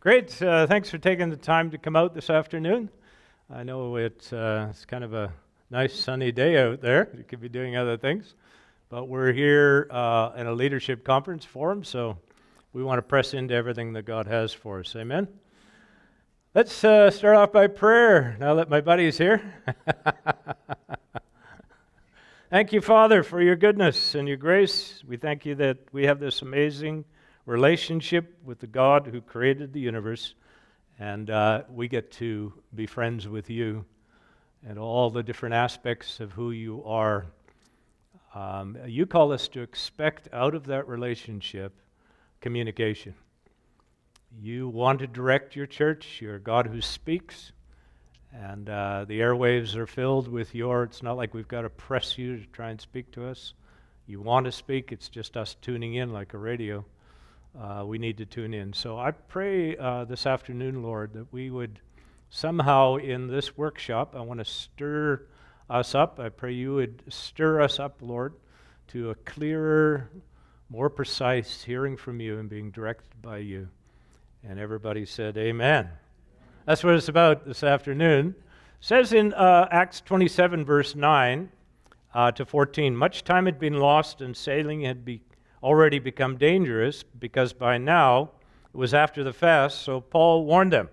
Great. Uh, thanks for taking the time to come out this afternoon. I know uh, it's kind of a nice sunny day out there. You could be doing other things. But we're here uh, in a leadership conference forum, so we want to press into everything that God has for us. Amen. Let's uh, start off by prayer now that my buddy's here. thank you, Father, for your goodness and your grace. We thank you that we have this amazing relationship with the God who created the universe, and uh, we get to be friends with you and all the different aspects of who you are. Um, you call us to expect out of that relationship communication. You want to direct your church. You're God who speaks, and uh, the airwaves are filled with your. It's not like we've got to press you to try and speak to us. You want to speak, it's just us tuning in like a radio uh, we need to tune in. So I pray uh, this afternoon, Lord, that we would somehow in this workshop, I want to stir us up. I pray you would stir us up, Lord, to a clearer, more precise hearing from you and being directed by you. And everybody said, Amen. That's what it's about this afternoon. It says in uh, Acts 27, verse 9 uh, to 14, much time had been lost and sailing had be- already become dangerous because by now it was after the fast, so Paul warned them.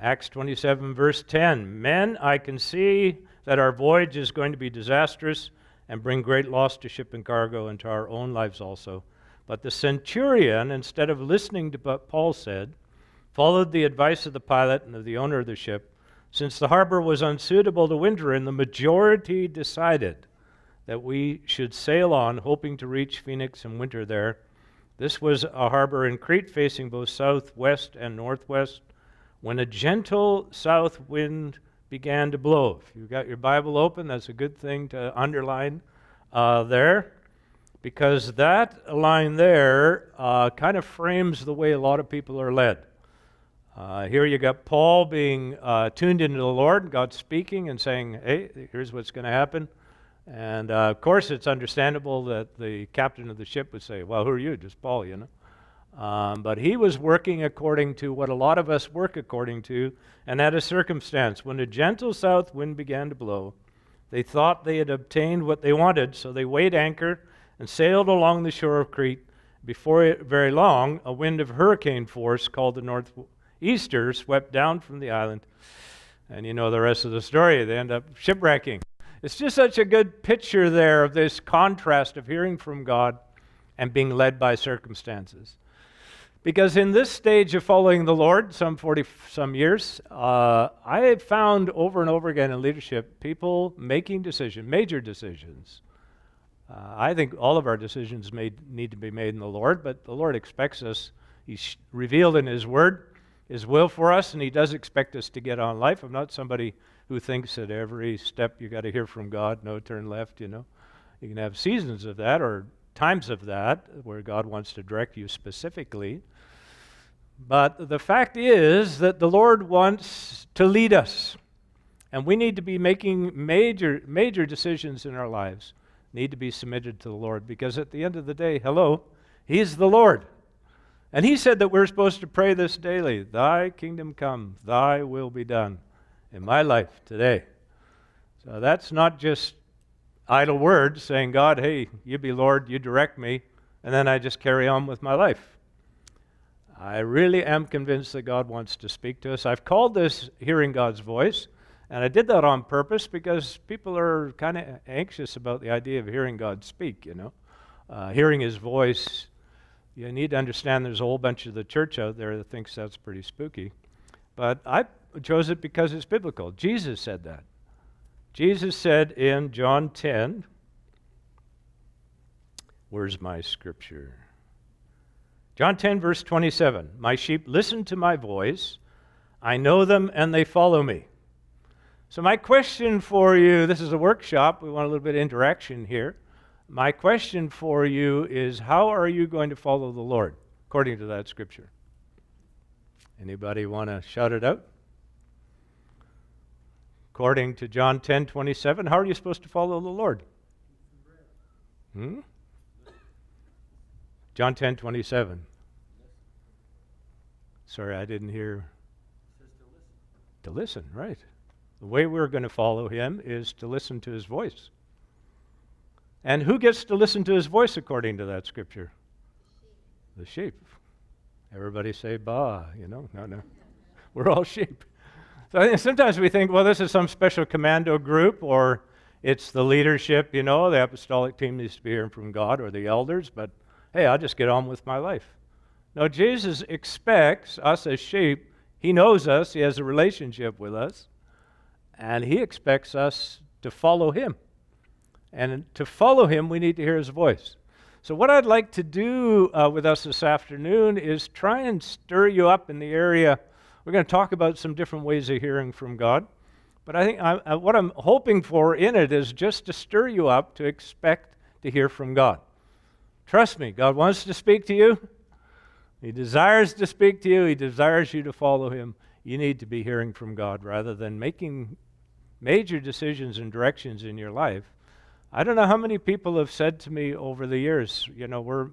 Acts 27, verse 10 Men, I can see that our voyage is going to be disastrous and bring great loss to ship and cargo and to our own lives also. But the centurion, instead of listening to what Paul said, followed the advice of the pilot and of the owner of the ship. Since the harbor was unsuitable to winter and the majority decided that we should sail on, hoping to reach Phoenix and winter there. This was a harbor in Crete facing both southwest and northwest. When a gentle south wind began to blow, if you've got your Bible open, that's a good thing to underline uh, there, because that line there uh, kind of frames the way a lot of people are led. Uh, here you got Paul being uh, tuned into the Lord, God speaking and saying, hey, here's what's going to happen. And uh, of course, it's understandable that the captain of the ship would say, Well, who are you? Just Paul, you know. Um, but he was working according to what a lot of us work according to, and at a circumstance. When a gentle south wind began to blow, they thought they had obtained what they wanted, so they weighed anchor and sailed along the shore of Crete. Before very long, a wind of hurricane force called the northeaster swept down from the island. And you know the rest of the story. They end up shipwrecking. It's just such a good picture there of this contrast of hearing from God and being led by circumstances. Because in this stage of following the Lord, some 40 some years, uh, I have found over and over again in leadership people making decisions, major decisions. Uh, I think all of our decisions made, need to be made in the Lord, but the Lord expects us, He's revealed in His Word His will for us, and He does expect us to get on life. I'm not somebody who thinks that every step you got to hear from God, no turn left, you know. You can have seasons of that or times of that where God wants to direct you specifically. But the fact is that the Lord wants to lead us. And we need to be making major, major decisions in our lives, need to be submitted to the Lord. Because at the end of the day, hello, He's the Lord. And He said that we're supposed to pray this daily Thy kingdom come, Thy will be done in my life today. So that's not just idle words saying, God, hey, you be Lord, you direct me, and then I just carry on with my life. I really am convinced that God wants to speak to us. I've called this hearing God's voice, and I did that on purpose because people are kind of anxious about the idea of hearing God speak, you know. Uh, hearing his voice, you need to understand there's a whole bunch of the church out there that thinks that's pretty spooky. But I chose it because it's biblical. Jesus said that. Jesus said in John 10, where's my scripture? John 10, verse 27 My sheep listen to my voice, I know them, and they follow me. So, my question for you this is a workshop, we want a little bit of interaction here. My question for you is how are you going to follow the Lord according to that scripture? Anybody want to shout it out? According to John 10 27, how are you supposed to follow the Lord? Hmm? John 10 27. Sorry, I didn't hear. To listen, right. The way we're going to follow him is to listen to his voice. And who gets to listen to his voice according to that scripture? The sheep. Everybody say ba, you know? No, no. We're all sheep. So sometimes we think, well, this is some special commando group, or it's the leadership, you know, the apostolic team needs to be hearing from God, or the elders, but hey, I'll just get on with my life. No, Jesus expects us as sheep. He knows us, He has a relationship with us, and He expects us to follow Him. And to follow Him, we need to hear His voice. So, what I'd like to do uh, with us this afternoon is try and stir you up in the area. We're going to talk about some different ways of hearing from God. But I think I, I, what I'm hoping for in it is just to stir you up to expect to hear from God. Trust me, God wants to speak to you. He desires to speak to you. He desires you to follow him. You need to be hearing from God rather than making major decisions and directions in your life. I don't know how many people have said to me over the years, you know, we're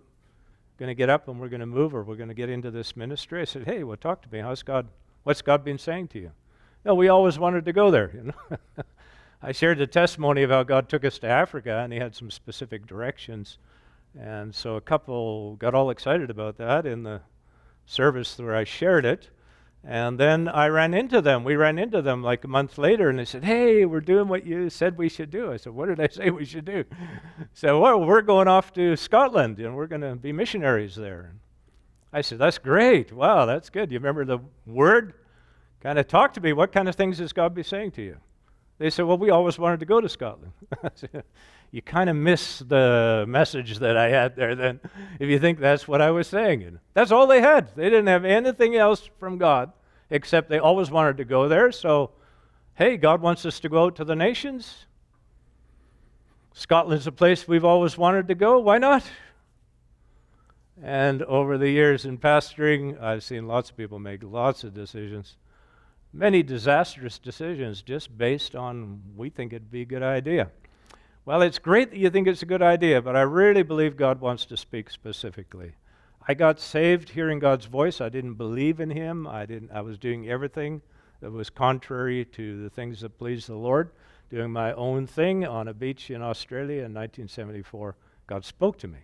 going to get up and we're going to move or we're going to get into this ministry. I said, hey, well, talk to me. How's God? What's God been saying to you? No, we always wanted to go there. You know, I shared the testimony of how God took us to Africa, and He had some specific directions. And so a couple got all excited about that in the service where I shared it. And then I ran into them. We ran into them like a month later, and they said, Hey, we're doing what you said we should do. I said, What did I say we should do? so, well, we're going off to Scotland, and we're going to be missionaries there. I said, That's great. Wow, that's good. You remember the word? Kind of talk to me. What kind of things does God be saying to you? They said, Well, we always wanted to go to Scotland. you kind of miss the message that I had there then, if you think that's what I was saying. And that's all they had. They didn't have anything else from God except they always wanted to go there. So, hey, God wants us to go out to the nations. Scotland's a place we've always wanted to go. Why not? And over the years in pastoring, I've seen lots of people make lots of decisions, many disastrous decisions just based on we think it'd be a good idea. Well, it's great that you think it's a good idea, but I really believe God wants to speak specifically. I got saved hearing God's voice. I didn't believe in Him. I didn't. I was doing everything that was contrary to the things that pleased the Lord, doing my own thing on a beach in Australia in 1974. God spoke to me,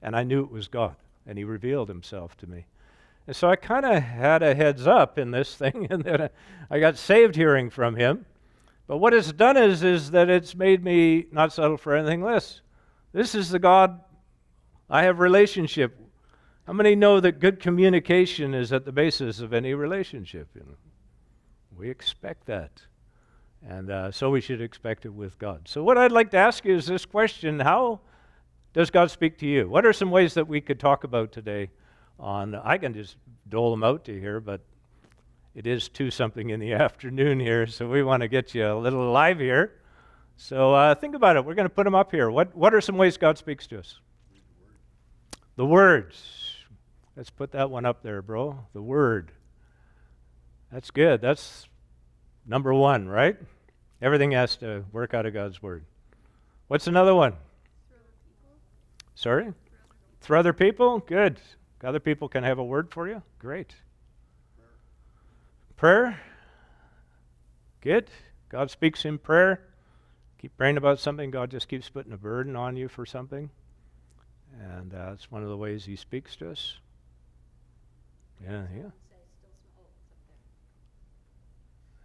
and I knew it was God, and He revealed Himself to me. And so I kind of had a heads up in this thing, and then I got saved hearing from Him. But what it's done is, is that it's made me not settle for anything less. This is the God I have relationship. How many know that good communication is at the basis of any relationship? You know? We expect that. And uh, so we should expect it with God. So, what I'd like to ask you is this question How does God speak to you? What are some ways that we could talk about today? On I can just dole them out to you here, but it is 2 something in the afternoon here, so we want to get you a little alive here. So uh, think about it. We're going to put them up here. What, what are some ways God speaks to us? The words. Let's put that one up there, bro. The word. That's good. That's number one, right? Everything has to work out of God's word. What's another one? Sorry? Through other people? Good. Other people can have a word for you? Great. Prayer? Good. God speaks in prayer. Keep praying about something. God just keeps putting a burden on you for something. And that's one of the ways He speaks to us. Yeah, yeah.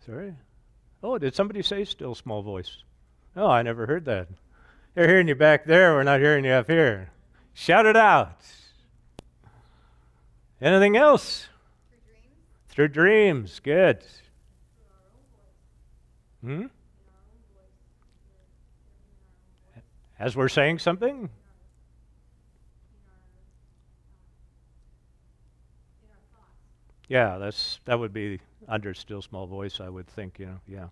Sorry? Oh, did somebody say still small voice? Oh, I never heard that. They're hearing you back there. We're not hearing you up here. Shout it out. Anything else? Through dreams. Good. Hmm? As we're saying something? Yeah, that's that would be under still small voice, I would think, you know, yeah.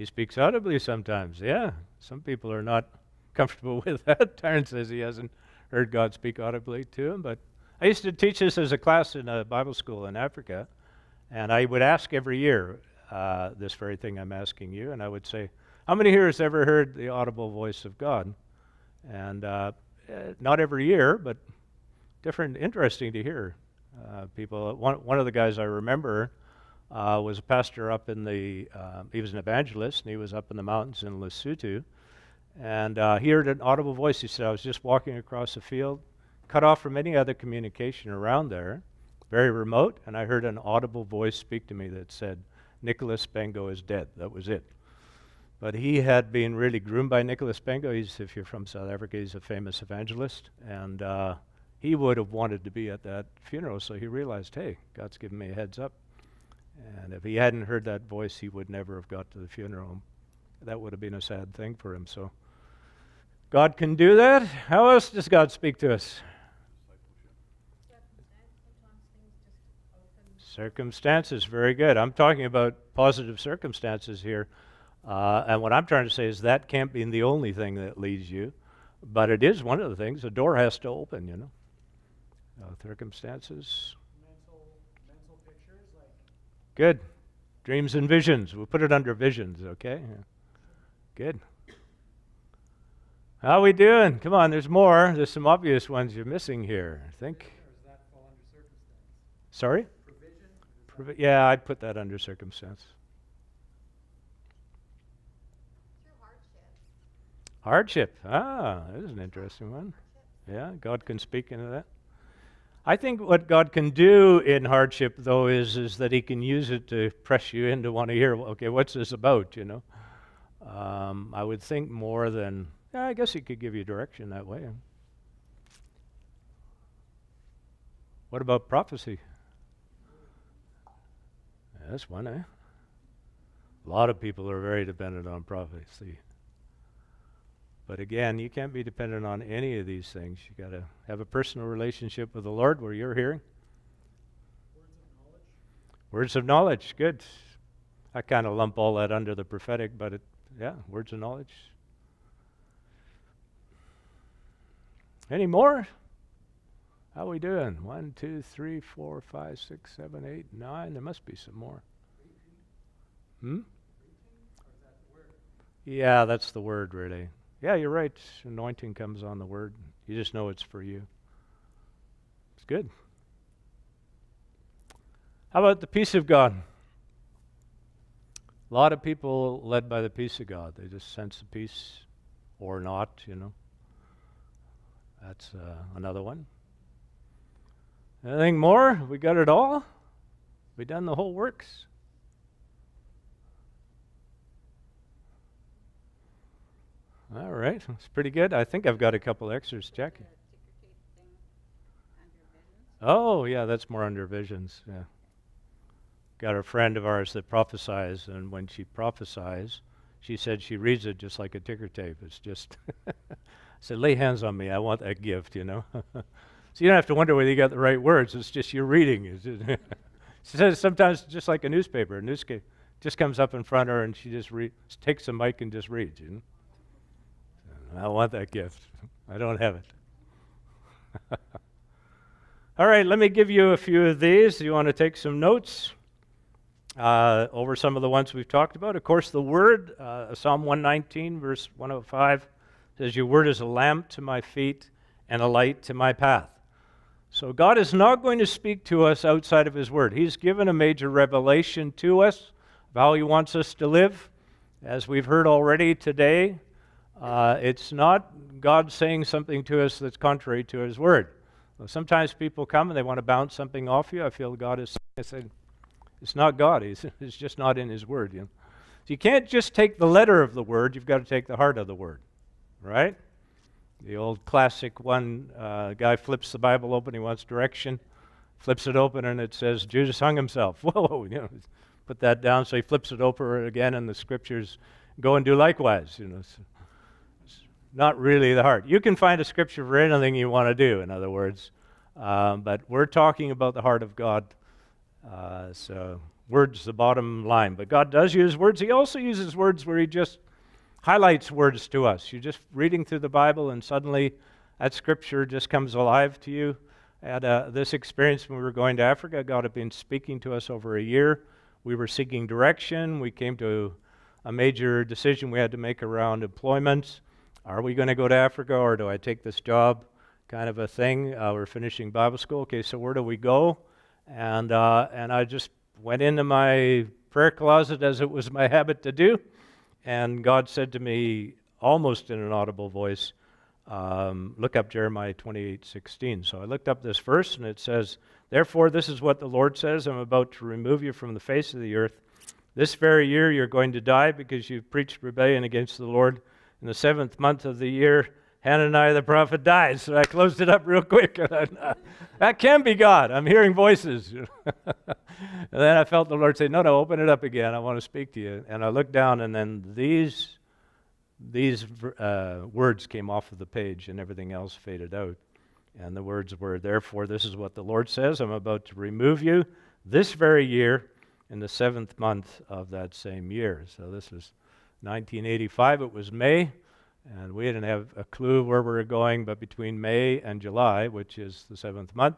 He speaks audibly sometimes, yeah. Some people are not comfortable with that. Taryn says he hasn't heard God speak audibly to him, but I used to teach this as a class in a Bible school in Africa, and I would ask every year uh, this very thing I'm asking you, and I would say, How many here has ever heard the audible voice of God? And uh, eh, not every year, but different, interesting to hear. Uh, people, one, one of the guys I remember uh, was a pastor up in the, uh, he was an evangelist, and he was up in the mountains in Lesotho. And uh, he heard an audible voice. He said, I was just walking across the field, cut off from any other communication around there, very remote, and I heard an audible voice speak to me that said, Nicholas Bhengu is dead. That was it. But he had been really groomed by Nicholas Bhengu. He's, if you're from South Africa, he's a famous evangelist. And uh, he would have wanted to be at that funeral, so he realized, hey, God's given me a heads up. And if he hadn't heard that voice, he would never have got to the funeral. That would have been a sad thing for him. So God can do that. How else does God speak to us? Circumstances, very good. I'm talking about positive circumstances here. Uh, and what I'm trying to say is that can't be the only thing that leads you, but it is one of the things. The door has to open, you know. Uh, circumstances. Mental, mental pictures, like Good. Dreams and visions. We'll put it under visions, okay? Good. How are we doing? Come on, there's more. There's some obvious ones you're missing here. I think. Sorry? Provi- Yeah, I'd put that under circumstance. Hardship. Hardship. Ah, that is an interesting one. Yeah, God can speak into that. I think what God can do in hardship, though, is is that He can use it to press you in to want to hear. Okay, what's this about? You know, um, I would think more than. Yeah, I guess He could give you direction that way. What about prophecy? That's one, eh? A lot of people are very dependent on prophecy. But again, you can't be dependent on any of these things. You got to have a personal relationship with the Lord where you're hearing. Words of knowledge? Words of knowledge, good. I kind of lump all that under the prophetic, but it, yeah, words of knowledge. Any more? How we doing? One, two, three, four, five, six, seven, eight, nine. There must be some more. Hmm? Yeah, that's the word, really. Yeah, you're right. Anointing comes on the word. You just know it's for you. It's good. How about the peace of God? A lot of people led by the peace of God. They just sense the peace or not, you know. That's uh, another one. Anything more? We got it all? We done the whole works? All right, that's pretty good. I think I've got a couple extras, Jackie. Oh, yeah, that's more under visions. Yeah. Got a friend of ours that prophesies, and when she prophesies, she said she reads it just like a ticker tape. It's just, I said, lay hands on me. I want that gift, you know. so you don't have to wonder whether you got the right words. It's just your reading. She says sometimes just like a newspaper. A newspaper just comes up in front of her, and she just re- takes a mic and just reads, you know. I want that gift. I don't have it. All right, let me give you a few of these. You want to take some notes uh, over some of the ones we've talked about? Of course, the Word, uh, Psalm 119, verse 105, says, Your Word is a lamp to my feet and a light to my path. So God is not going to speak to us outside of His Word. He's given a major revelation to us of how He wants us to live. As we've heard already today, uh, it's not God saying something to us that's contrary to His Word. Well, sometimes people come and they want to bounce something off you. I feel God is I said, it's not God. He's, it's just not in His Word. You know? So you can't just take the letter of the Word. You've got to take the heart of the Word, right? The old classic one uh, guy flips the Bible open. He wants direction. Flips it open and it says Judas hung himself. Whoa, you know, put that down. So he flips it over again, and the scriptures go and do likewise. You know. So, not really the heart. You can find a scripture for anything you want to do, in other words, um, but we're talking about the heart of God. Uh, so, words the bottom line. But God does use words. He also uses words where He just highlights words to us. You're just reading through the Bible, and suddenly that scripture just comes alive to you. At uh, this experience when we were going to Africa. God had been speaking to us over a year. We were seeking direction. We came to a major decision we had to make around employment. Are we going to go to Africa or do I take this job? kind of a thing. Uh, we're finishing Bible school. Okay, so where do we go? And, uh, and I just went into my prayer closet as it was my habit to do. And God said to me, almost in an audible voice, um, look up Jeremiah 28 16. So I looked up this verse, and it says, Therefore, this is what the Lord says I'm about to remove you from the face of the earth. This very year you're going to die because you've preached rebellion against the Lord. In the seventh month of the year, Hananiah the prophet died. So I closed it up real quick. that can be God. I'm hearing voices. and then I felt the Lord say, No, no, open it up again. I want to speak to you. And I looked down, and then these, these uh, words came off of the page, and everything else faded out. And the words were, Therefore, this is what the Lord says I'm about to remove you this very year in the seventh month of that same year. So this was 1985. It was May, and we didn't have a clue where we were going, but between May and July, which is the seventh month,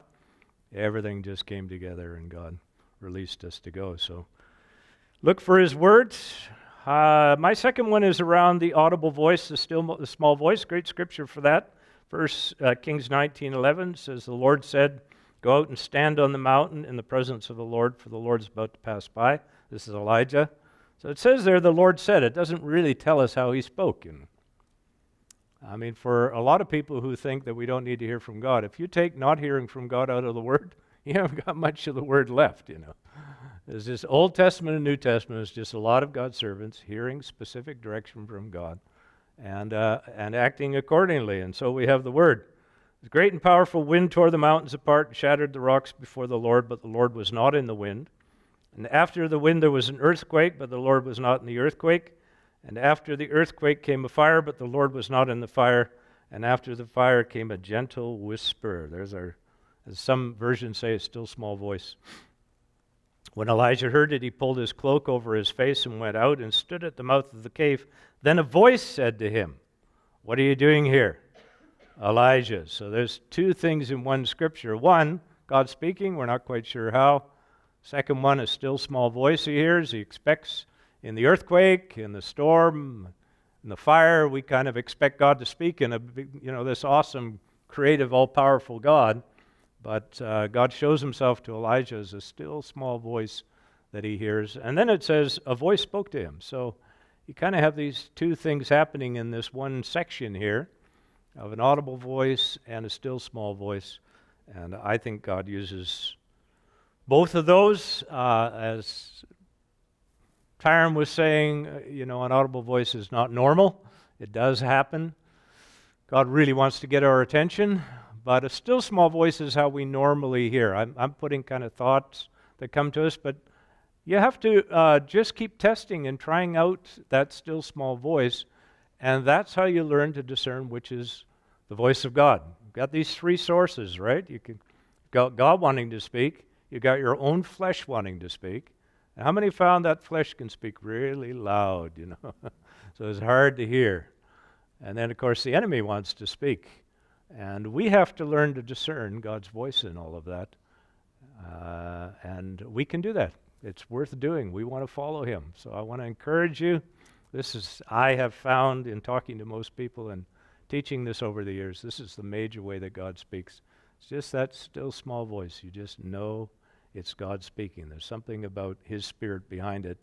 everything just came together and God released us to go. So look for his words. Uh, my second one is around the audible voice, the still the small voice. Great scripture for that. Verse uh, Kings 19:11 says, "The Lord said, Go out and stand on the mountain in the presence of the Lord, for the Lord is about to pass by." This is Elijah. So it says there, the Lord said. It doesn't really tell us how he spoke. Know? I mean, for a lot of people who think that we don't need to hear from God, if you take not hearing from God out of the Word, you haven't got much of the Word left, you know. There's this Old Testament and New Testament is just a lot of God's servants hearing specific direction from God and, uh, and acting accordingly. And so we have the Word. The great and powerful wind tore the mountains apart and shattered the rocks before the Lord, but the Lord was not in the wind. And after the wind there was an earthquake, but the Lord was not in the earthquake. And after the earthquake came a fire, but the Lord was not in the fire. And after the fire came a gentle whisper. There's our, as some versions say, a still small voice. When Elijah heard it, he pulled his cloak over his face and went out and stood at the mouth of the cave. Then a voice said to him, What are you doing here? Elijah. So there's two things in one scripture. One, God speaking, we're not quite sure how. Second one, a still small voice he hears. He expects in the earthquake, in the storm, in the fire, we kind of expect God to speak in a, you know, this awesome, creative, all-powerful God. But uh, God shows himself to Elijah as a still small voice that he hears. And then it says, a voice spoke to him. So you kind of have these two things happening in this one section here of an audible voice and a still small voice. And I think God uses both of those uh, as Tyron was saying, uh, you know, an audible voice is not normal. It does happen. God really wants to get our attention, but a still small voice is how we normally hear. I'm, I'm putting kind of thoughts that come to us, but you have to uh, just keep testing and trying out that still small voice, and that's how you learn to discern which is the voice of God. You've got these three sources, right? You can got God wanting to speak, you got your own flesh wanting to speak, how many found that flesh can speak really loud, you know? so it's hard to hear. And then, of course, the enemy wants to speak. And we have to learn to discern God's voice in all of that. Uh, and we can do that. It's worth doing. We want to follow him. So I want to encourage you. This is, I have found in talking to most people and teaching this over the years, this is the major way that God speaks. It's just that still small voice. You just know it's God speaking. There's something about His Spirit behind it,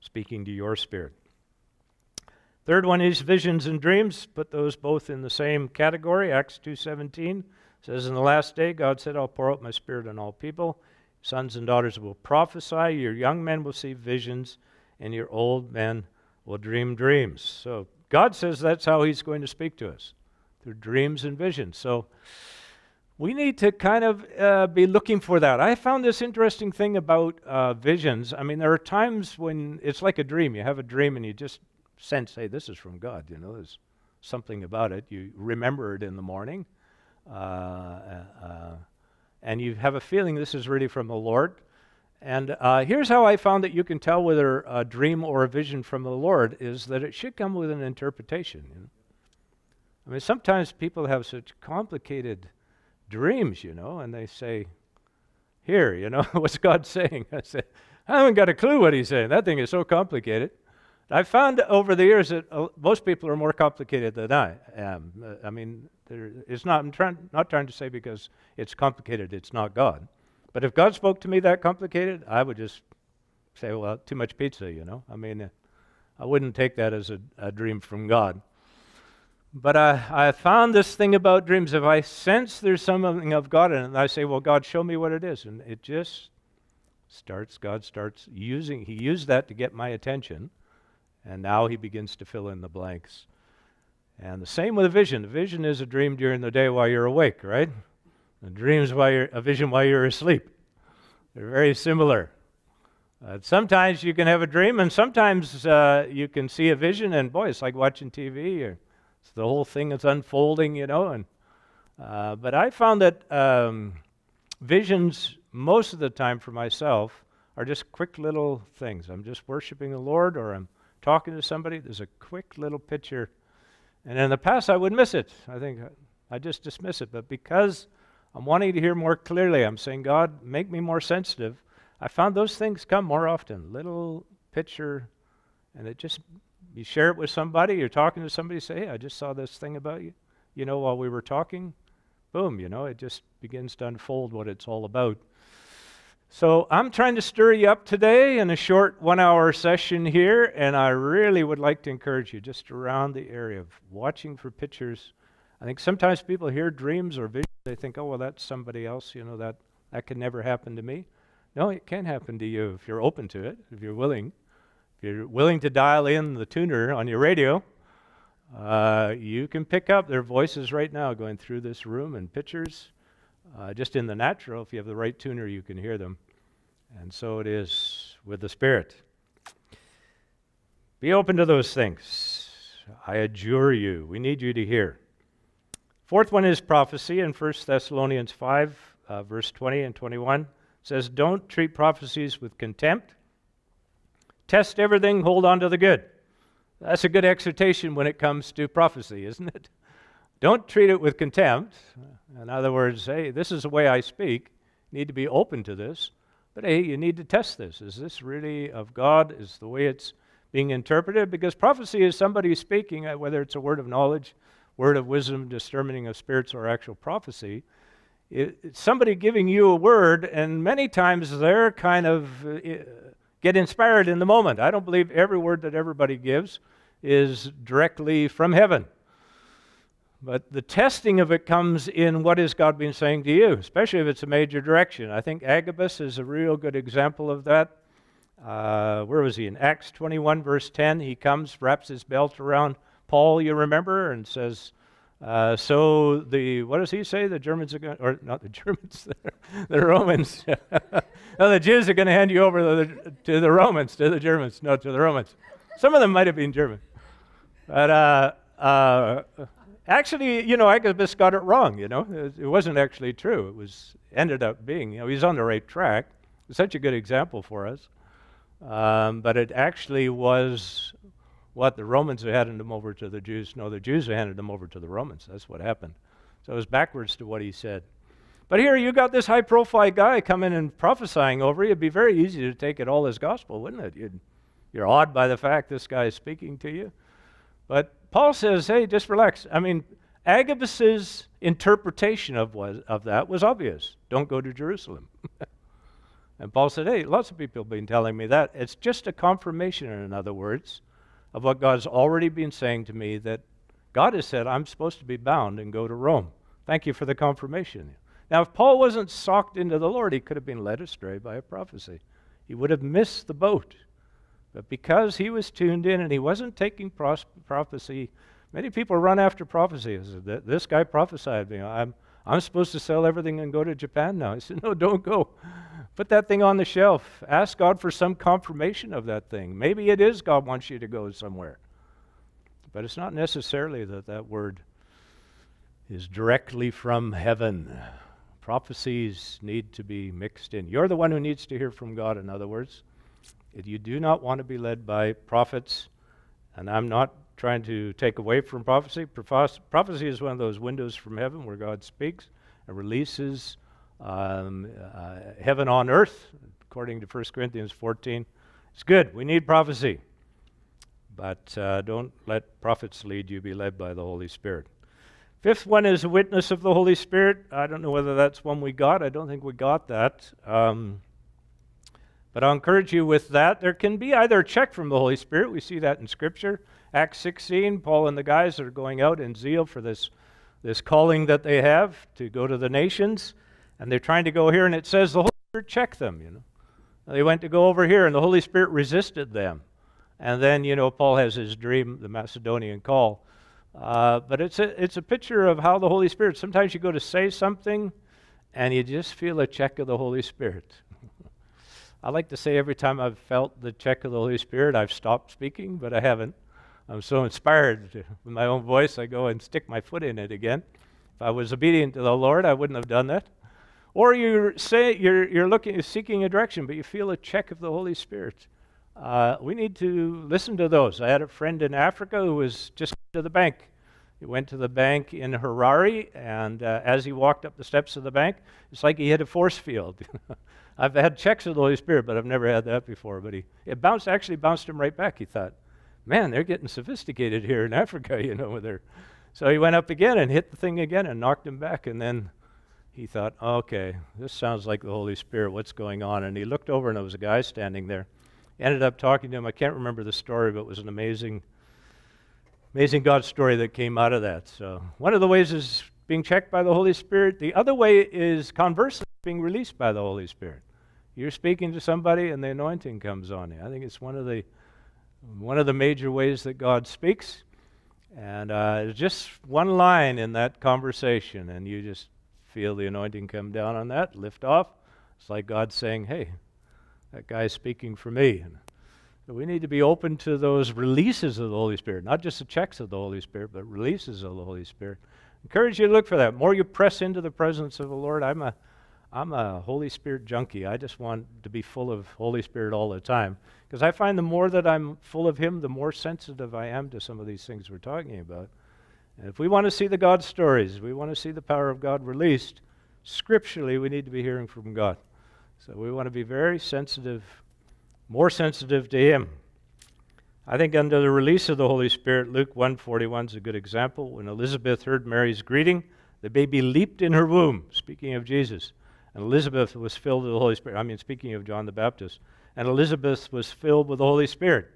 speaking to your spirit. Third one is visions and dreams. Put those both in the same category. Acts 2:17 says, "In the last day, God said, I'll pour out my Spirit on all people. Sons and daughters will prophesy. Your young men will see visions, and your old men will dream dreams." So God says that's how He's going to speak to us through dreams and visions. So we need to kind of uh, be looking for that. I found this interesting thing about uh, visions. I mean, there are times when it's like a dream. You have a dream and you just sense, hey, this is from God. You know, there's something about it. You remember it in the morning. Uh, uh, uh and you have a feeling this is really from the Lord. And uh, here's how I found that you can tell whether a dream or a vision from the Lord is that it should come with an interpretation. You know? I mean, sometimes people have such complicated dreams, you know, and they say, Here, you know, what's God saying? I said, I haven't got a clue what he's saying. That thing is so complicated. I found over the years that uh, most people are more complicated than I am. Uh, I mean, there, it's not, I'm trying, not trying to say because it's complicated, it's not God. But if God spoke to me that complicated, I would just say, well, too much pizza, you know? I mean, uh, I wouldn't take that as a, a dream from God. But I, I found this thing about dreams. If I sense there's something of God in it, and I say, well, God, show me what it is. And it just starts, God starts using, He used that to get my attention. And now He begins to fill in the blanks. And the same with a vision. A vision is a dream during the day while you're awake, right? A dream's while you're, a vision while you're asleep. They're very similar. Uh, sometimes you can have a dream, and sometimes uh, you can see a vision, and boy, it's like watching TV. Or the whole thing is unfolding, you know. And uh, but I found that um, visions most of the time for myself are just quick little things. I'm just worshiping the Lord, or I'm talking to somebody. There's a quick little picture, and in the past I would miss it. I think I just dismiss it. But because I'm wanting to hear more clearly, I'm saying, God, make me more sensitive. I found those things come more often. Little picture, and it just you share it with somebody, you're talking to somebody, say, hey, I just saw this thing about you. You know, while we were talking, boom, you know, it just begins to unfold what it's all about. So I'm trying to stir you up today in a short one hour session here, and I really would like to encourage you just around the area of watching for pictures. I think sometimes people hear dreams or visions, they think, oh, well, that's somebody else, you know, that, that can never happen to me. No, it can happen to you if you're open to it, if you're willing. If you're willing to dial in the tuner on your radio, uh, you can pick up their voices right now going through this room and pictures. Uh, just in the natural, if you have the right tuner, you can hear them. And so it is with the Spirit. Be open to those things. I adjure you. We need you to hear. Fourth one is prophecy in 1 Thessalonians 5, uh, verse 20 and 21. says, Don't treat prophecies with contempt Test everything, hold on to the good. That's a good exhortation when it comes to prophecy, isn't it? Don't treat it with contempt. In other words, hey, this is the way I speak. You need to be open to this. But hey, you need to test this. Is this really of God? Is the way it's being interpreted? Because prophecy is somebody speaking, uh, whether it's a word of knowledge, word of wisdom, discerning of spirits, or actual prophecy. it's somebody giving you a word, and many times they're kind of uh, get inspired in the moment. I don't believe every word that everybody gives is directly from heaven. But the testing of it comes in what has God been saying to you, especially if it's a major direction. I think Agabus is a real good example of that. Uh, where was he? In Acts 21, verse 10, he comes, wraps his belt around Paul, you remember, and says, uh, so the what does he say? The Germans are going, or not the Germans, the Romans. no, the Jews are going to hand you over to the, to the, Romans, to the Germans, no, to the Romans. Some of them might have been German, but uh, uh, actually, you know, Agabus got it wrong. You know, it, it, wasn't actually true. It was ended up being. You know, he's on the right track. Such a good example for us. Um, but it actually was what? The Romans handed them over to the Jews. No, the Jews handed them over to the Romans. That's what happened. So it was backwards to what he said. But here you got this high profile guy coming and prophesying over you. It'd be very easy to take it all as gospel, wouldn't it? You'd, you're awed by the fact this guy is speaking to you. But Paul says, hey, just relax. I mean, Agabus's interpretation of, was, of that was obvious. Don't go to Jerusalem. and Paul said, hey, lots of people have been telling me that. It's just a confirmation, in other words, of what God's already been saying to me that God has said, I'm supposed to be bound and go to Rome. Thank you for the confirmation. Now, if Paul wasn't socked into the Lord, he could have been led astray by a prophecy. He would have missed the boat. But because he was tuned in and he wasn't taking prophecy, many people run after prophecy. This guy prophesied me. I'm, I'm supposed to sell everything and go to Japan now. I said, No, don't go. Put that thing on the shelf. Ask God for some confirmation of that thing. Maybe it is God wants you to go somewhere. But it's not necessarily that that word is directly from heaven. Prophecies need to be mixed in. You're the one who needs to hear from God, in other words. If you do not want to be led by prophets, and I'm not trying to take away from prophecy. Prophecy is one of those windows from heaven where God speaks and releases um, uh, heaven on earth, according to 1 Corinthians 14. It's good. We need prophecy. But uh, don't let prophets lead you, be led by the Holy Spirit. Fifth one is a witness of the Holy Spirit. I don't know whether that's one we got. I don't think we got that. Um, but I'll encourage you with that. There can be either a check from the Holy Spirit. We see that in Scripture. Acts 16, Paul and the guys are going out in zeal for this, this calling that they have to go to the nations. And they're trying to go here, and it says the Holy Spirit checked them, you know. They went to go over here, and the Holy Spirit resisted them. And then, you know, Paul has his dream, the Macedonian call. Uh, but it's a, it's a picture of how the Holy Spirit, sometimes you go to say something, and you just feel a check of the Holy Spirit. I like to say every time I've felt the check of the Holy Spirit, I've stopped speaking, but I haven't. I'm so inspired with my own voice, I go and stick my foot in it again. If I was obedient to the Lord, I wouldn't have done that. Or you say you're, you're looking, seeking a direction, but you feel a check of the Holy Spirit. Uh, we need to listen to those. I had a friend in Africa who was just to the bank. He went to the bank in Harare, and uh, as he walked up the steps of the bank, it's like he hit a force field. I've had checks of the Holy Spirit, but I've never had that before. But he, it bounced, actually bounced him right back. He thought, man, they're getting sophisticated here in Africa, you know. With their... So he went up again and hit the thing again and knocked him back. And then he thought, okay, this sounds like the Holy Spirit. What's going on? And he looked over, and there was a guy standing there. Ended up talking to him. I can't remember the story, but it was an amazing, amazing God story that came out of that. So one of the ways is being checked by the Holy Spirit. The other way is conversely being released by the Holy Spirit. You're speaking to somebody, and the anointing comes on you. I think it's one of the one of the major ways that God speaks. And uh, just one line in that conversation, and you just feel the anointing come down on that, lift off. It's like God saying, Hey, that guy's speaking for me. So we need to be open to those releases of the Holy Spirit, not just the checks of the Holy Spirit, but releases of the Holy Spirit. Encourage you to look for that. The more you press into the presence of the Lord, I'm a I'm a Holy Spirit junkie. I just want to be full of Holy Spirit all the time. Because I find the more that I'm full of Him, the more sensitive I am to some of these things we're talking about. And if we want to see the God stories, we want to see the power of God released, scripturally, we need to be hearing from God. So we want to be very sensitive, more sensitive to Him. I think under the release of the Holy Spirit, Luke 141 is a good example. When Elizabeth heard Mary's greeting, the baby leaped in her womb, speaking of Jesus. And Elizabeth was filled with the Holy Spirit. I mean, speaking of John the Baptist. And Elizabeth was filled with the Holy Spirit.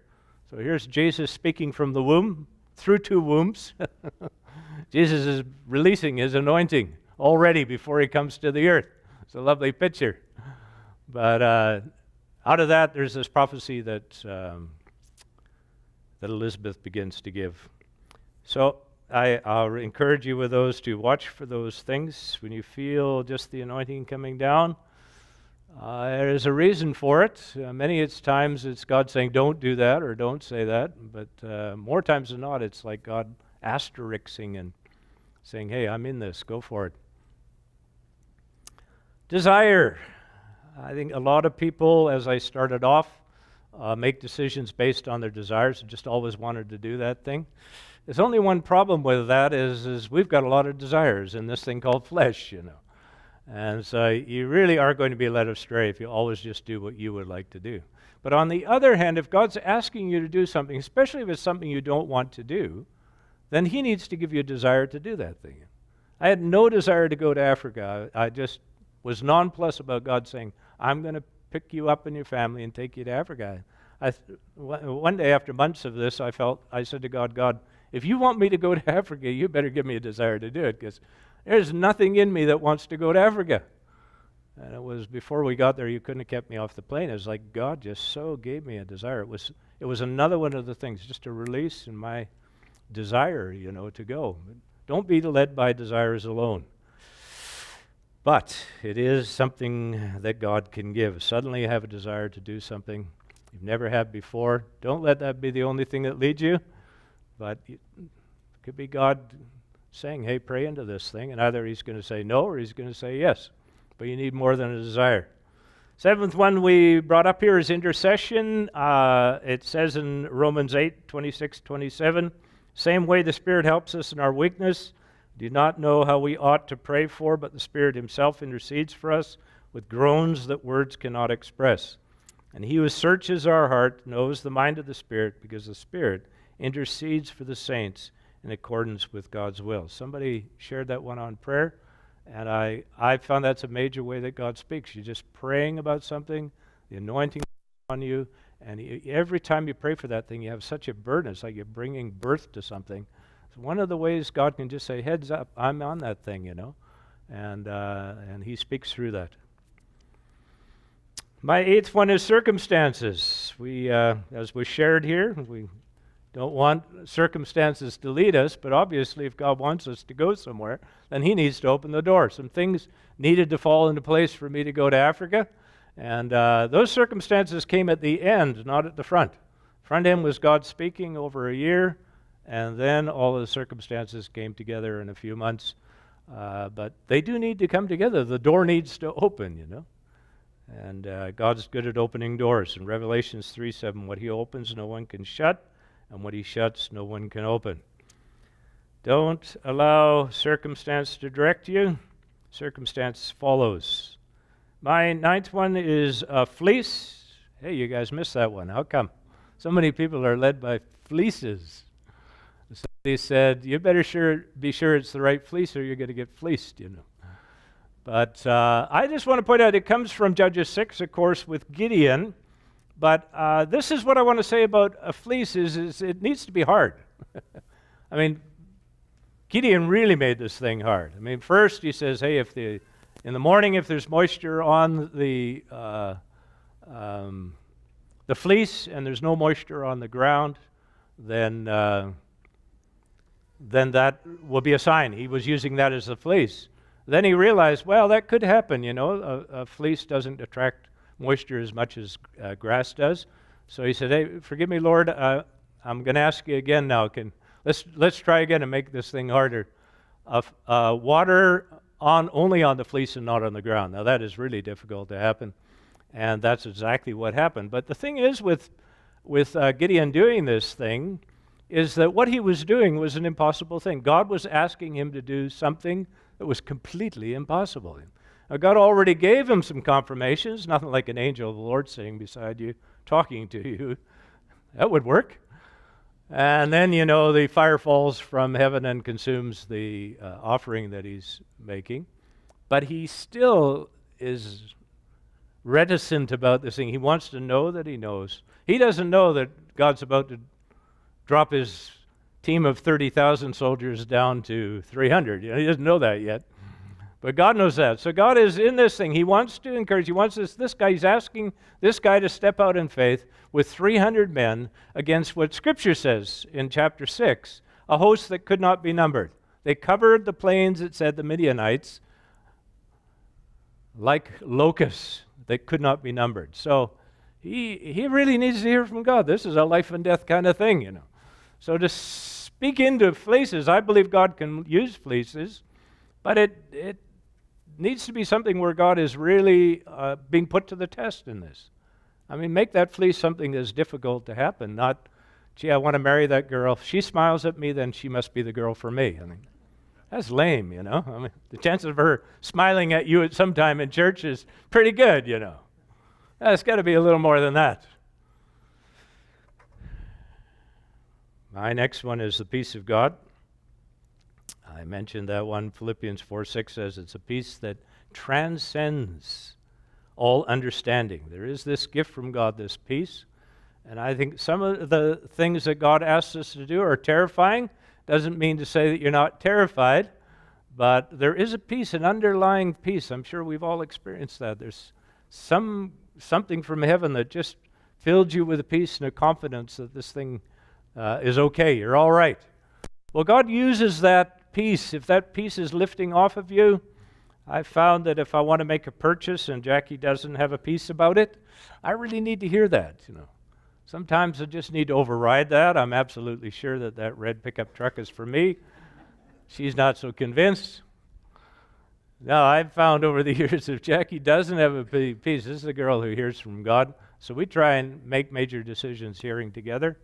So here's Jesus speaking from the womb through two wombs. Jesus is releasing his anointing already before he comes to the earth. It's a lovely picture. But uh, out of that, there's this prophecy that, um, that Elizabeth begins to give. So I, I'll encourage you with those to watch for those things when you feel just the anointing coming down. Uh, there's a reason for it. Uh, many it's times it's God saying, "Don't do that" or "Don't say that," but uh, more times than not, it's like God asterixing and saying, "Hey, I'm in this. Go for it." Desire. I think a lot of people, as I started off, uh, make decisions based on their desires and just always wanted to do that thing. There's only one problem with that is, is we've got a lot of desires in this thing called flesh, you know. And so you really are going to be led astray if you always just do what you would like to do. But on the other hand, if God's asking you to do something, especially if it's something you don't want to do, then He needs to give you a desire to do that thing. I had no desire to go to Africa. I just was nonplussed about God saying, I'm going to pick you up and your family and take you to Africa. I, one day after months of this, I felt, I said to God, God, if you want me to go to Africa, you better give me a desire to do it because there's nothing in me that wants to go to Africa. And it was before we got there, you couldn't have kept me off the plane. It was like God just so gave me a desire. It was, it was another one of the things, just a release in my desire, you know, to go. Don't be led by desires alone. But it is something that God can give. Suddenly you have a desire to do something you've never had before. Don't let that be the only thing that leads you. But it could be God saying, hey, pray into this thing. And either he's going to say no or he's going to say yes. But you need more than a desire. Seventh one we brought up here is intercession. Uh, it says in Romans 8 26, 27, same way the Spirit helps us in our weakness. Do not know how we ought to pray for, but the Spirit Himself intercedes for us with groans that words cannot express. And He who searches our heart knows the mind of the Spirit, because the Spirit intercedes for the saints in accordance with God's will. Somebody shared that one on prayer, and I, I found that's a major way that God speaks. You're just praying about something, the anointing on you, and he, every time you pray for that thing, you have such a burden. It's like you're bringing birth to something. It's one of the ways God can just say, "Heads up, I'm on that thing," you know, and uh, and He speaks through that. My eighth one is circumstances. We, uh, as was shared here, we don't want circumstances to lead us, but obviously, if God wants us to go somewhere, then He needs to open the door. Some things needed to fall into place for me to go to Africa, and uh, those circumstances came at the end, not at the front. Front end was God speaking over a year, and then all the circumstances came together in a few months. Uh, but they do need to come together. The door needs to open, you know. And uh, God's good at opening doors. In Revelations 3 7, what He opens, no one can shut, and what He shuts, no one can open. Don't allow circumstance to direct you, circumstance follows. My ninth one is a fleece. Hey, you guys missed that one. How come? So many people are led by fleeces. Somebody said, You better sure be sure it's the right fleece or you're going to get fleeced, you know. But uh, I just want to point out it comes from Judges 6, of course, with Gideon. But uh, this is what I want to say about a fleece is, is it needs to be hard. I mean, Gideon really made this thing hard. I mean, first he says, hey, if the in the morning if there's moisture on the uh, um, the fleece and there's no moisture on the ground, then uh, then that will be a sign. He was using that as a fleece. Then he realized, well, that could happen. You know, a, a fleece doesn't attract moisture as much as uh, grass does. So he said, "Hey, forgive me, Lord. Uh, I'm going to ask you again now. Can let's let's try again and make this thing harder. Uh, uh, water on only on the fleece and not on the ground. Now that is really difficult to happen, and that's exactly what happened. But the thing is with with uh, Gideon doing this thing is that what he was doing was an impossible thing. God was asking him to do something that was completely impossible. Now, God already gave him some confirmations, nothing like an angel of the Lord sitting beside you, talking to you. That would work. And then, you know, the fire falls from heaven and consumes the uh, offering that he's making. But he still is reticent about this thing. He wants to know that he knows. He doesn't know that God's about to drop his team of 30,000 soldiers down to 300. You know, he doesn't know that yet. But God knows that. So God is in this thing. He wants to encourage. He wants this, this guy, he's asking this guy to step out in faith with 300 men against what Scripture says in chapter 6 a host that could not be numbered. They covered the plains, it said, the Midianites, like locusts that could not be numbered. So he, he really needs to hear from God. This is a life and death kind of thing, you know. So to speak into fleeces, I believe God can use fleeces, but it, it needs to be something where God is really uh, being put to the test in this. I mean, make that fleece something that's difficult to happen, not, gee, I want to marry that girl. If she smiles at me, then she must be the girl for me. I mean, that's lame, you know. I mean, the chances of her smiling at you at some time in church is pretty good, you know. It's got to be a little more than that. My next one is the peace of God. I mentioned that one. Philippians 4 6 says it's a peace that transcends all understanding. There is this gift from God, this peace. And I think some of the things that God asks us to do are terrifying. Doesn't mean to say that you're not terrified, but there is a peace, an underlying peace. I'm sure we've all experienced that. There's some something from heaven that just filled you with a peace and a confidence that this thing uh, is okay, you're all right. Well, God uses that peace. If that peace is lifting off of you, I found that if I want to make a purchase and Jackie doesn't have a peace about it, I really need to hear that, you know. Sometimes I just need to override that. I'm absolutely sure that that red pickup truck is for me. She's not so convinced. Now, I've found over the years if Jackie doesn't have a peace, this is a girl who hears from God. So we try and make major decisions hearing together.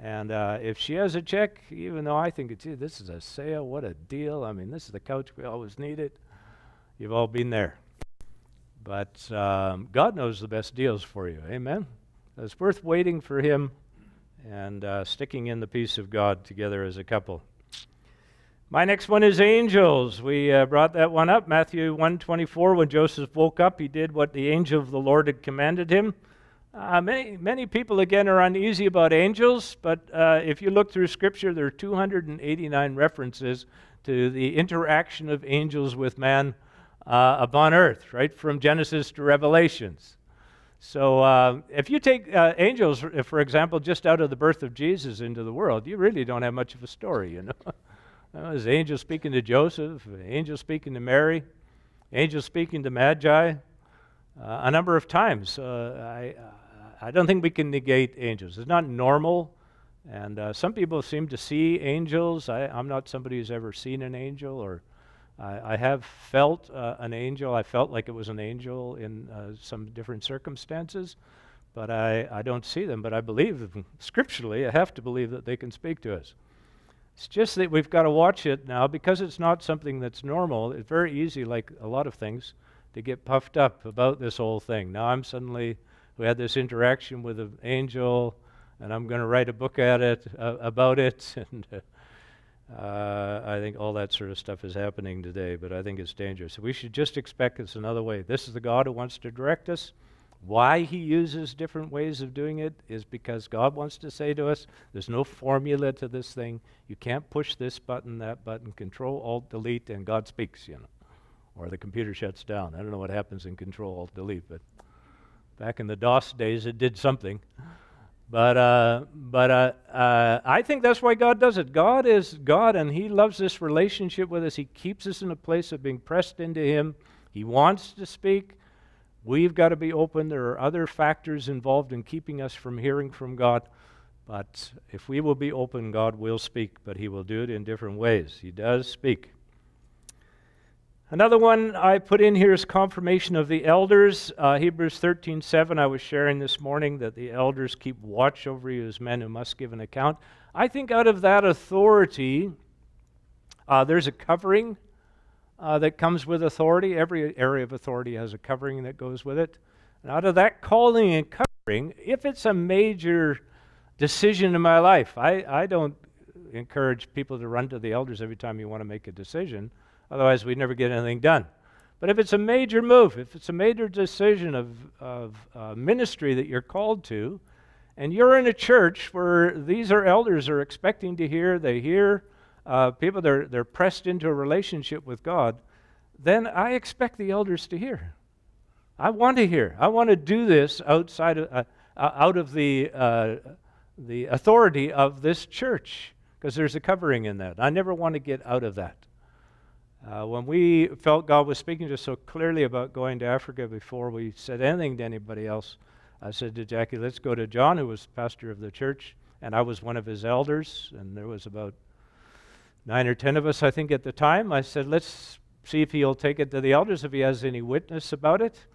And uh, if she has a check, even though I think it's, this is a sale, what a deal. I mean, this is the couch we always needed. You've all been there. But um, God knows the best deals for you. Amen? It's worth waiting for Him and uh, sticking in the peace of God together as a couple. My next one is angels. We uh, brought that one up. Matthew 1:24. When Joseph woke up, he did what the angel of the Lord had commanded him. Uh, many, many people again are uneasy about angels, but uh, if you look through Scripture, there are 289 references to the interaction of angels with man uh, upon earth, right from Genesis to Revelations. So uh, if you take uh, angels, for example, just out of the birth of Jesus into the world, you really don't have much of a story, you know. There's angels speaking to Joseph, angels speaking to Mary, angels speaking to Magi. Uh, a number of times. I, I don't think we can negate angels. It's not normal. And uh, some people seem to see angels. I, am not somebody who's ever seen an angel, or I, I have felt uh, an angel. I felt like it was an angel in uh, some different circumstances, but I, I don't see them. But I believe, scripturally, I have to believe that they can speak to us. It's just that we've got to watch it now because it's not something that's normal. It's very easy, like a lot of things, to get puffed up about this whole thing. Now I'm suddenly we had this interaction with an angel, and I'm going to write a book at it uh, about it, and uh, I think all that sort of stuff is happening today. But I think it's dangerous. We should just expect it's another way. This is the God who wants to direct us. Why he uses different ways of doing it is because God wants to say to us, there's no formula to this thing. You can't push this button, that button, control, alt, delete, and God speaks, you know. Or the computer shuts down. I don't know what happens in control, alt, delete, but Back in the DOS days, it did something. But, uh, but uh, uh, I think that's why God does it. God is God, and He loves this relationship with us. He keeps us in a place of being pressed into Him. He wants to speak. We've got to be open. There are other factors involved in keeping us from hearing from God. But if we will be open, God will speak, but He will do it in different ways. He does speak. Another one I put in here is confirmation of the elders. Uh, Hebrews 13:7. I was sharing this morning that the elders keep watch over you as men who must give an account. I think out of that authority, uh, there's a covering uh, that comes with authority. Every area of authority has a covering that goes with it. And out of that calling and covering, if it's a major decision in my life, I, I don't encourage people to run to the elders every time you want to make a decision. Otherwise, we'd never get anything done. But if it's a major move, if it's a major decision of, of uh, ministry that you're called to, and you're in a church where these are elders are expecting to hear, they hear uh, people, they're, they're pressed into a relationship with God, then I expect the elders to hear. I want to hear. I want to do this outside of, uh, uh out of the, uh, the authority of this church because there's a covering in that. I never want to get out of that. Uh, when we felt God was speaking to us so clearly about going to Africa before we said anything to anybody else, I said to Jackie, let's go to John, who was pastor of the church, and I was one of his elders, and there was about nine or ten of us, I think, at the time. I said, let's see if he'll take it to the elders, if he has any witness about it.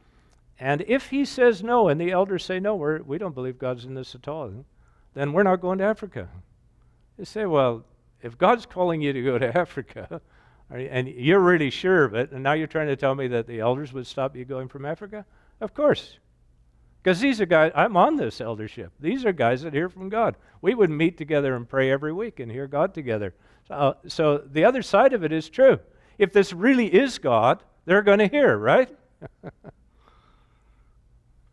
And if he says no, and the elders say no, we're, we don't believe God's in this at all, then we're not going to Africa. They say, well, if God's calling you to go to Africa, and you're really sure of it, and now you're trying to tell me that the elders would stop you going from Africa? Of course. Because these are guys, I'm on this eldership. These are guys that hear from God. We would meet together and pray every week and hear God together. So, uh, so the other side of it is true. If this really is God, they're going to hear, right?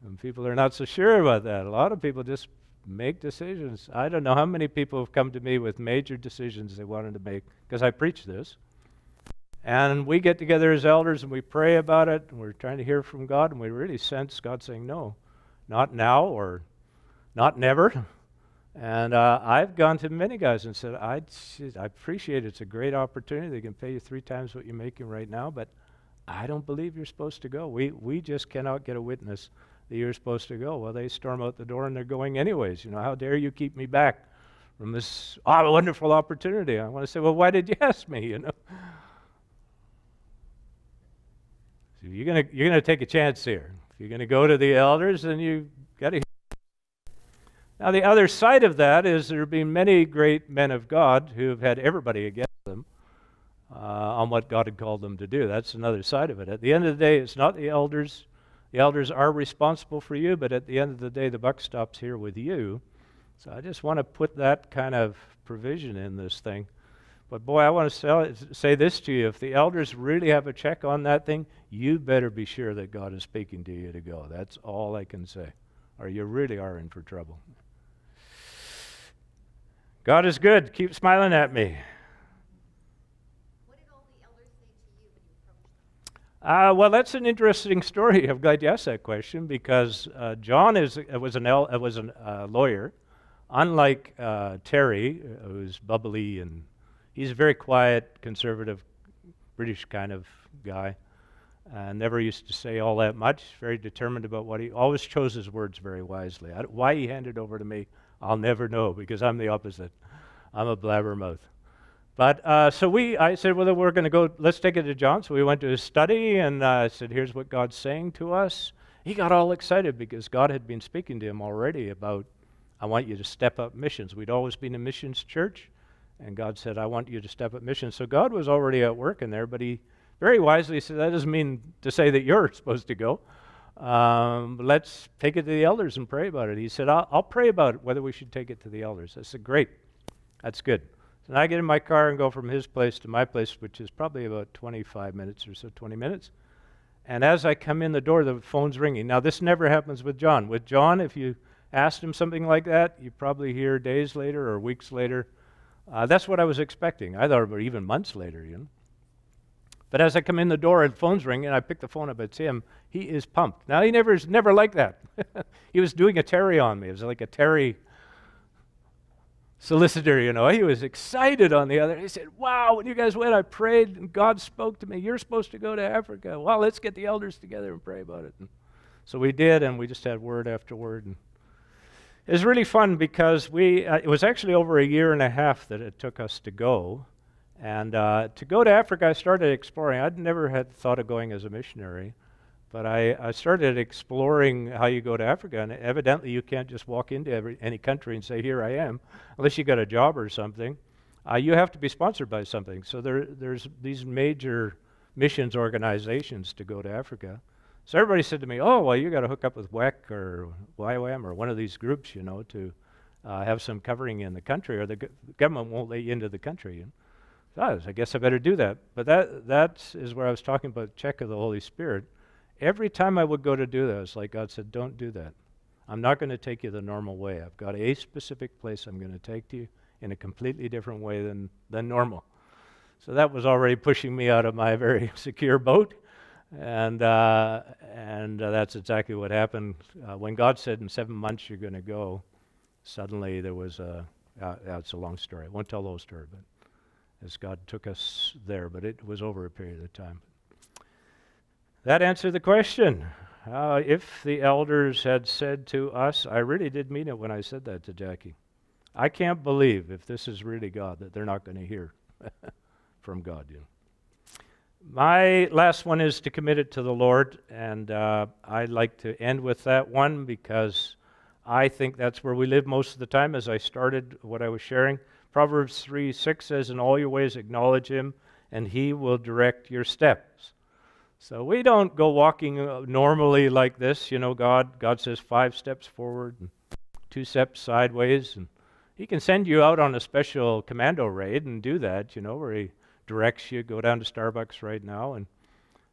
and people are not so sure about that. A lot of people just make decisions. I don't know how many people have come to me with major decisions they wanted to make because I preach this. And we get together as elders and we pray about it and we're trying to hear from God and we really sense God saying, no, not now or not never. And uh, I've gone to many guys and said, I, I appreciate it. It's a great opportunity. They can pay you three times what you're making right now, but I don't believe you're supposed to go. We, we just cannot get a witness that you're supposed to go. Well, they storm out the door and they're going anyways. You know, how dare you keep me back from this oh, wonderful opportunity? I want to say, well, why did you ask me? You know. You're going to you're gonna take a chance here. If you're going to go to the elders, then you got to. Now, the other side of that is there have been many great men of God who have had everybody against them uh, on what God had called them to do. That's another side of it. At the end of the day, it's not the elders. The elders are responsible for you, but at the end of the day, the buck stops here with you. So I just want to put that kind of provision in this thing. But boy, I want to say this to you. If the elders really have a check on that thing, you better be sure that God is speaking to you to go. That's all I can say. Or you really are in for trouble. God is good. Keep smiling at me. What did all the elders say to you when you approached them? Uh, well, that's an interesting story. I'm glad you asked that question because uh, John is uh, was an el- uh, was a uh, lawyer, unlike uh, Terry, who's bubbly and he's a very quiet, conservative, British kind of guy. Uh, never used to say all that much. Very determined about what he always chose his words very wisely. I, why he handed over to me, I'll never know because I'm the opposite. I'm a blabbermouth. But uh, so we, I said, well, we're going to go. Let's take it to John. So we went to his study, and uh, I said, here's what God's saying to us. He got all excited because God had been speaking to him already about, I want you to step up missions. We'd always been a missions church, and God said, I want you to step up missions. So God was already at work in there, but he very wisely said, that doesn't mean to say that you're supposed to go. Um, let's take it to the elders and pray about it. He said, I'll, I'll pray about it, whether we should take it to the elders. I said, great. That's good. So I get in my car and go from his place to my place, which is probably about 25 minutes or so, 20 minutes. And as I come in the door, the phone's ringing. Now, this never happens with John. With John, if you asked him something like that, you probably hear days later or weeks later. Uh, that's what I was expecting. I thought it even months later, you know. But as I come in the door and phone's ringing, I pick the phone up. It's him. He is pumped. Now he never is never like that. he was doing a Terry on me. It was like a Terry solicitor, you know. He was excited on the other. He said, Wow, when you guys went, I prayed and God spoke to me. You're supposed to go to Africa. Well, let's get the elders together and pray about it. And so we did, and we just had word after word. And it was really fun because we, uh, it was actually over a year and a half that it took us to go. And uh, to go to Africa, I started exploring. I'd never had thought of going as a missionary. But I, I, started exploring how you go to Africa, and evidently you can't just walk into every, any country and say, "Here I am," unless you got a job or something. Uh, you have to be sponsored by something. So there, there's these major missions organizations to go to Africa. So everybody said to me, "Oh, well, you got to hook up with WEC or YWAM or one of these groups, you know, to uh, have some covering in the country, or the g- government won't let you into the country." And I, was, I guess I better do that. But that that is where I was talking about check of the Holy Spirit every time I would go to do that, it's like God said, Don't do that. I'm not going to take you the normal way. I've got a specific place I'm going to take you in a completely different way than, than normal. So that was already pushing me out of my very secure boat. And, uh, and uh, that's exactly what happened. Uh, when God said, In seven months you're going to go, suddenly there was a. Uh, it's a long story. I won't tell the whole story, but as God took us there, but it was over a period of time. That answered the question. Uh, if the elders had said to us, I really did mean it when I said that to Jackie. I can't believe, if this is really God, that they're not going to hear from God. You know. My last one is to commit it to the Lord, and uh, I'd like to end with that one because I think that's where we live most of the time. As I started what I was sharing, Proverbs 3 6 says, In all your ways acknowledge him, and he will direct your steps. So we don't go walking uh, normally like this. You know, God, God says five steps forward and two steps sideways. And He can send you out on a special commando raid and do that, you know, where He directs you, go down to Starbucks right now. And,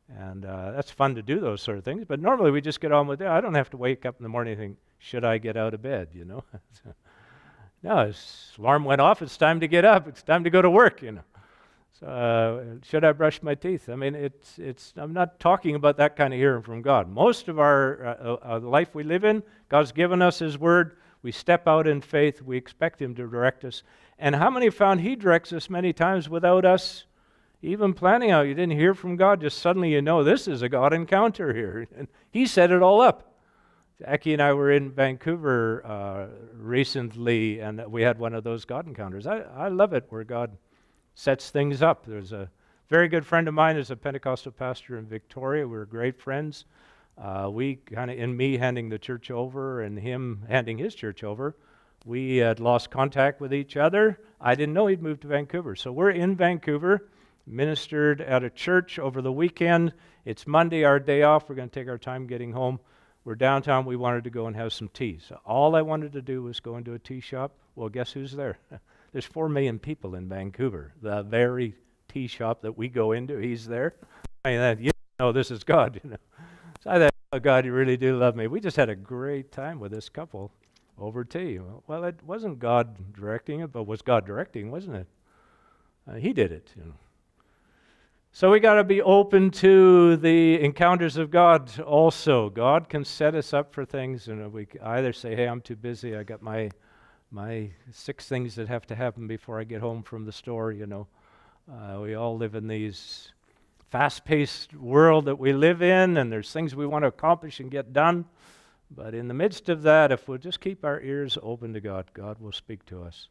and uh, that's fun to do those sort of things. But normally we just get on with it. I don't have to wake up in the morning and think, should I get out of bed, you know? no, alarm went off. It's time to get up. It's time to go to work, you know. Uh, should I brush my teeth? I mean, it's, it's, I'm not talking about that kind of hearing from God. Most of our uh, uh, life we live in, God's given us His Word. We step out in faith. We expect Him to direct us. And how many found He directs us many times without us even planning out? You didn't hear from God, just suddenly you know this is a God encounter here. And He set it all up. Jackie and I were in Vancouver uh, recently, and we had one of those God encounters. I, I love it where God sets things up. There's a very good friend of mine is a Pentecostal pastor in Victoria. We are great friends. Uh, we kind of, in me handing the church over and him handing his church over, we had lost contact with each other. I didn't know he'd moved to Vancouver. So we're in Vancouver, ministered at a church over the weekend. It's Monday, our day off. We're going to take our time getting home. we're downtown. We wanted to go and have some tea. So all I wanted to do was go into a tea shop. Well, guess who's there? There's four million people in Vancouver. The very tea shop that we go into, he's there. I mean, you know, this is God. You know. So I thought, oh, God, you really do love me. We just had a great time with this couple over tea. Well, it wasn't God directing it, but was God directing, wasn't it? Uh, he did it. You know. So we got to be open to the encounters of God also. God can set us up for things, and we either say, "Hey, I'm too busy. I got my my six things that have to happen before I get home from the store." You know, uh, we all live in these fast-paced world that we live in, and there's things we want to accomplish and get done. But in the midst of that, if we'll just keep our ears open to God, God will speak to us,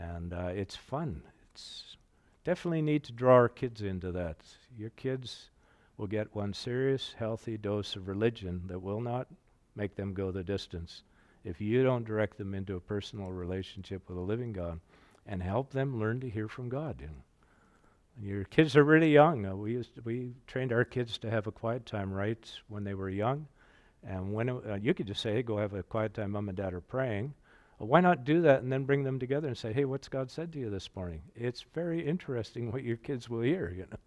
and uh, it's fun. It's definitely need to draw our kids into that. Your kids will get one serious, healthy dose of religion that will not make them go the distance if you don't direct them into a personal relationship with a living God and help them learn to hear from God. You know. Your kids are really young. Uh, we used to, we trained our kids to have a quiet time right when they were young, and when it, uh, you could just say, "Hey, go have a quiet time. Mom and Dad are praying." Well, why not do that and then bring them together and say, hey, what's God said to you this morning? It's very interesting what your kids will hear, you know.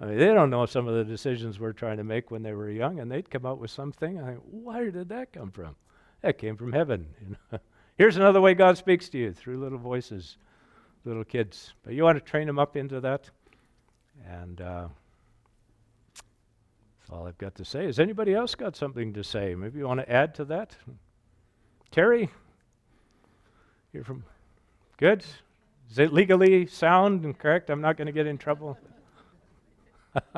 I mean, they don't know some of the decisions we're trying to make when they were young, and they'd come out with something. I think, where did that come from? That came from heaven. You know? Here's another way God speaks to you through little voices, little kids. But you want to train them up into that. And uh, all I've got to say. Has anybody else got something to say? Maybe you want to add to that? Terry? You're from good? Is it legally sound and correct? I'm not going to get in trouble.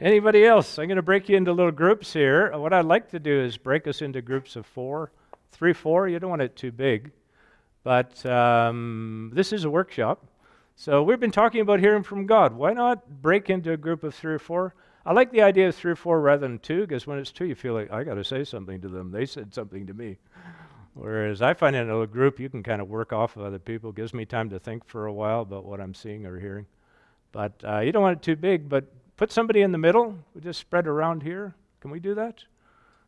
Anybody else? I'm going to break you into little groups here. What I'd like to do is break us into groups of four, three, four. You don't want it too big. But um, this is a workshop. So we've been talking about hearing from God. Why not break into a group of three or four? I like the idea of three or four rather than two, because when it's two, you feel like, I got to say something to them. They said something to me. Whereas I find in a group, you can kind of work off of other people. It gives me time to think for a while about what I'm seeing or hearing. But uh, you don't want it too big, but put somebody in the middle. We just spread around here. Can we do that?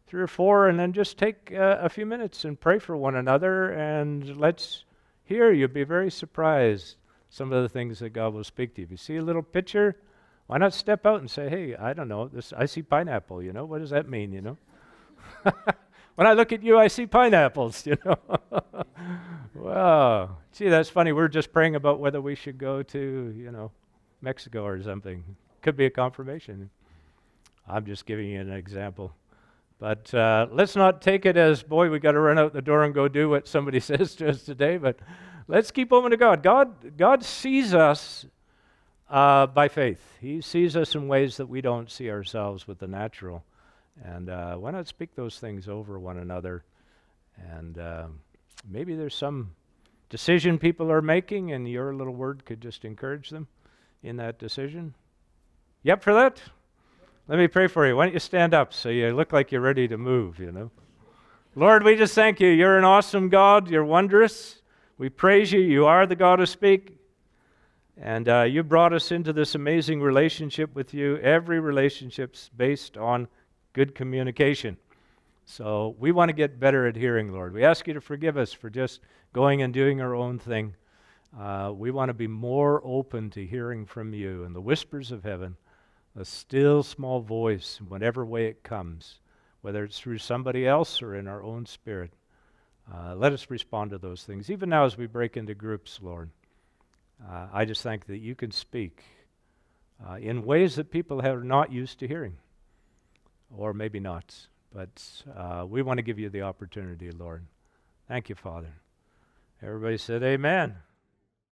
Three or four, and then just take uh, a few minutes and pray for one another, and let's hear. You'll be very surprised some of the things that God will speak to you. If you see a little picture, why not step out and say, hey, I don't know, this, I see pineapple, you know? What does that mean, you know? when I look at you, I see pineapples, you know? wow. Gee, that's funny. We're just praying about whether we should go to, you know, Mexico or something. Could be a confirmation. I'm just giving you an example. But uh, let's not take it as, boy, we got to run out the door and go do what somebody says to us today. But let's keep open to God. God, God sees us uh, by faith. He sees us in ways that we don't see ourselves with the natural. And uh, why not speak those things over one another? And uh, maybe there's some decision people are making, and your little word could just encourage them in that decision. Yep for that? Let me pray for you. Why don't you stand up so you look like you're ready to move, you know? Lord, we just thank you. You're an awesome God. You're wondrous. We praise you. You are the God who speak. And uh, you brought us into this amazing relationship with you. Every relationship's based on good communication. So we want to get better at hearing, Lord. We ask you to forgive us for just going and doing our own thing. Uh, we want to be more open to hearing from you and the whispers of heaven, a still small voice, whatever way it comes, whether it's through somebody else or in our own spirit. Uh, let us respond to those things, even now as we break into groups, Lord. Uh, I just think that you can speak uh, in ways that people are not used to hearing, or maybe not. But uh, we want to give you the opportunity, Lord. Thank you, Father. Everybody said, Amen.